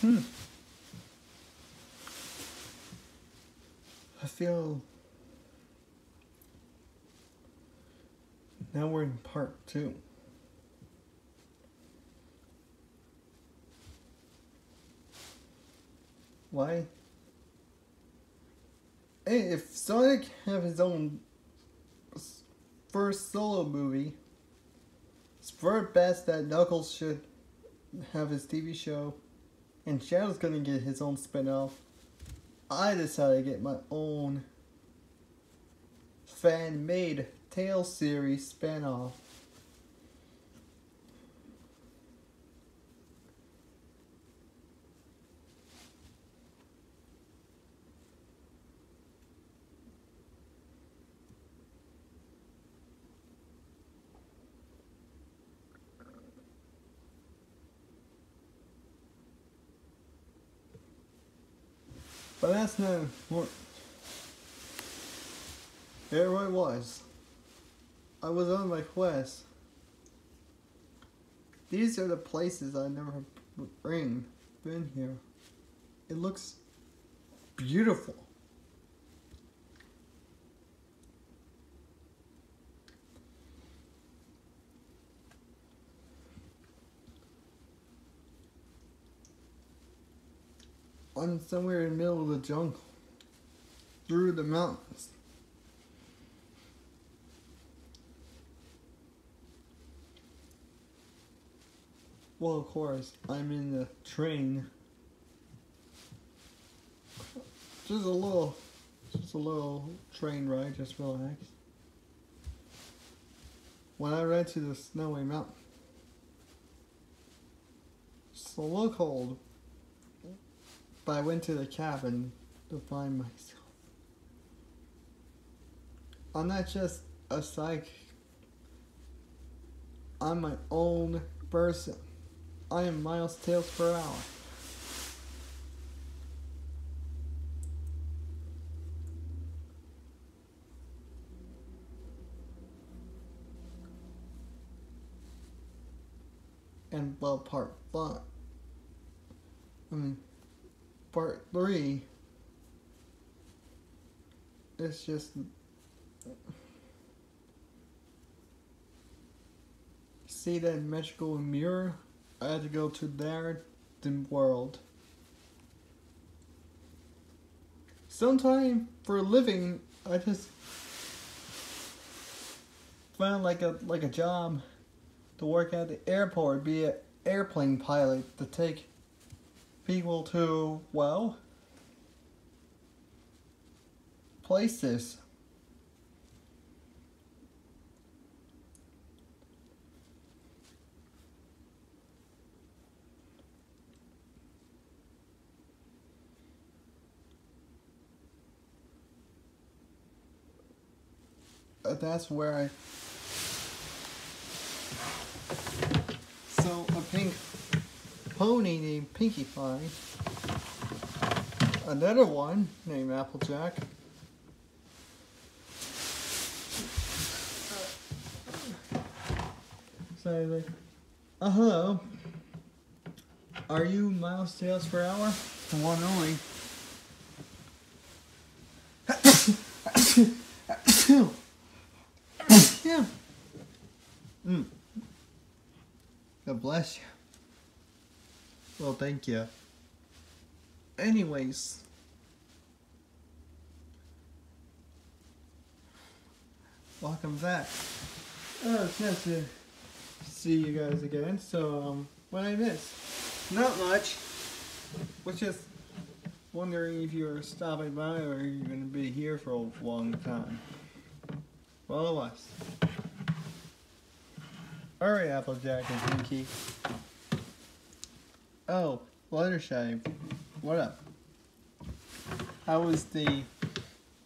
Hmm. I feel now we're in part two. Why? Hey, if Sonic have his own first solo movie, it's for best that Knuckles should have his TV show, and Shadow's gonna get his own spin-off. I decided to get my own fan-made Tails series spin-off. But that's not what. There I was. I was on my quest. These are the places I never been been here. It looks beautiful. I'm somewhere in the middle of the jungle. Through the mountains. Well, of course, I'm in the train. Just a little, just a little train ride, just relax. When I ride to the snowy mountain, it's a little cold, but I went to the cabin to find myself. I'm not just a psychic. I'm my own person. I am Miles Tails Prower. And well, part five. I mean, part three. It's just. See that magical mirror? I had to go to their the world. Sometime for a living, I just found like a like a job to work at the airport, be an airplane pilot to take people to well places. Uh, that's where I so a pink pony named Pinkie Pie, another one named Applejack. So I was like, uh, hello. Are you Miles Tails Prower? The one only. yeah. Mm. God bless you. Well, thank you. Anyways. Welcome back. Oh, it's nice to see you guys again. So, um, what I missed? Not much. Was just wondering if you were stopping by or you're gonna be here for a long time. Well, it was. Alright, Applejack and Pinkie. Oh, Fluttershy. What up? How was the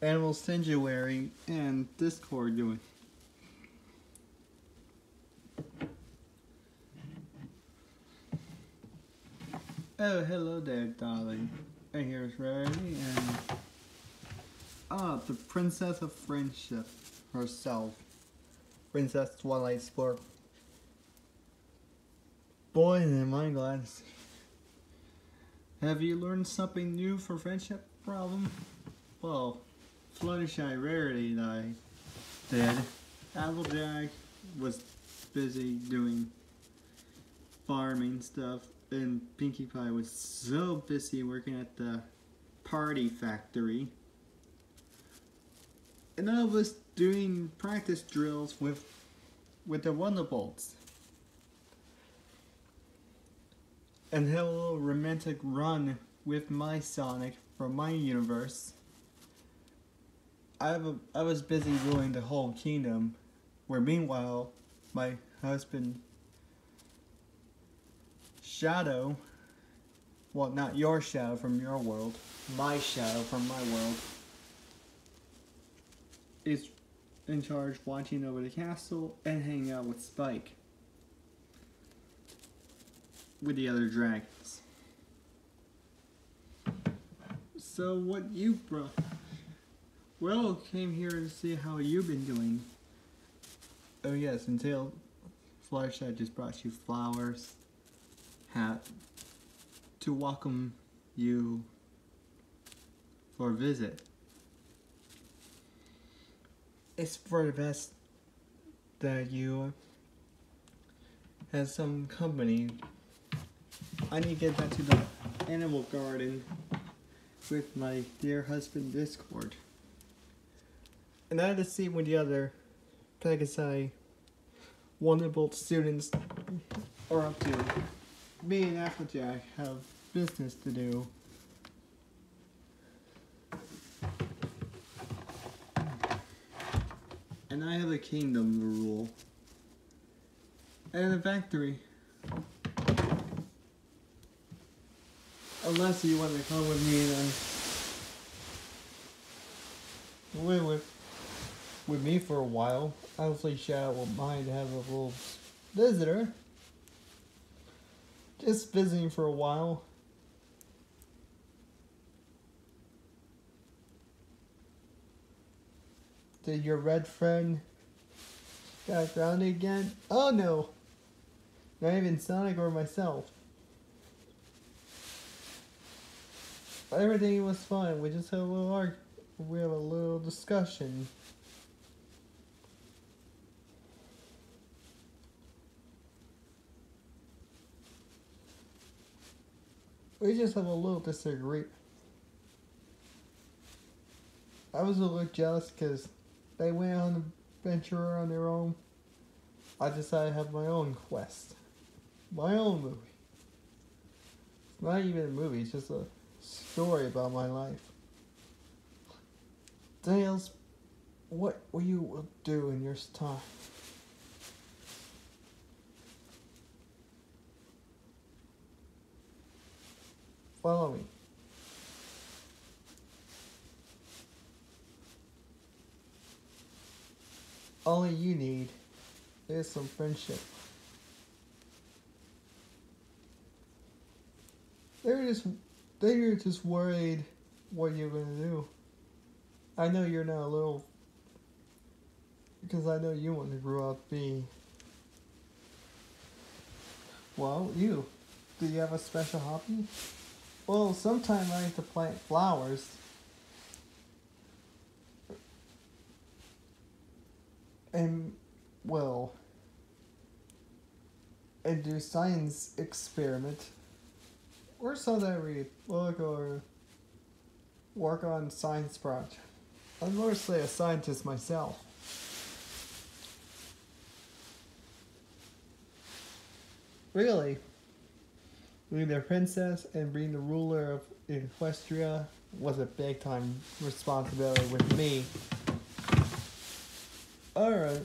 Animal Sanctuary and Discord doing? Oh, hello there, darling. And here's Rarity and ah, the Princess of Friendship herself, Princess Twilight Spark. Boy, am I glad to see. Have you learned something new for friendship problem? Well, Fluttershy Rarity that I did. Applejack was busy doing farming stuff, and Pinkie Pie was so busy working at the party factory. And I was doing practice drills with with the Wonderbolts. And had a little romantic run with my Sonic from my universe. I, I was busy ruling the whole kingdom, where meanwhile, my husband Shadow, well, not your shadow from your world, my shadow from my world, is in charge watching over the castle and hanging out with Spike. With the other dragons. So what you brought? Well, came here to see how you've been doing. Oh yes, until Fluttershy just brought you flowers, hat, to welcome you for a visit. It's for the best that you have some company. I need to get back to the animal garden with my dear husband Discord. And I had to see when the other Pegasi Wonderbolt students are up to. Me and Applejack have business to do. And I have a kingdom to rule. And a factory. Unless you want to come with me then live with with me for a while. Hopefully Shadow won't mind have a little visitor. Just visiting for a while. Did your red friend got grounded again? Oh no! Not even Sonic or myself. Everything was fine. We just had a little arg. We have a little discussion. We just have a little disagreement. I was a little jealous because they went on an adventure on their own. I decided to have my own quest. My own movie. It's not even a movie, it's just a story about my life. Daniels, what will you do in your time? Follow me. All you need is some friendship. They're just they're just worried what you're gonna do. I know you're not a little because I know you want to grow up being well, you. Do you have a special hobby? Well, sometimes I like to plant flowers. And, well, and do science experiment. Or so that read. Look or work on science project. I'm mostly a scientist myself. Really? Being the princess and being the ruler of Equestria was a big time responsibility with me. Alright.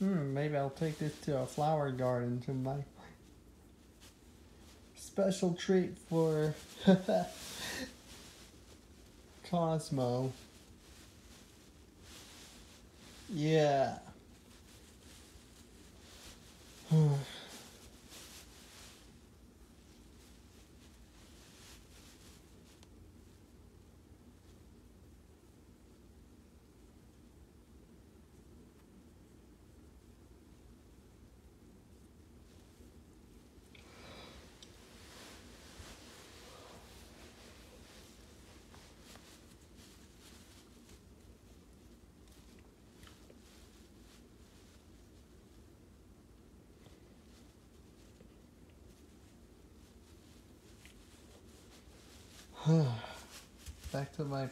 Hmm, maybe I'll take this to a flower garden tonight. Special treat for Cosmo. Yeah. Back to my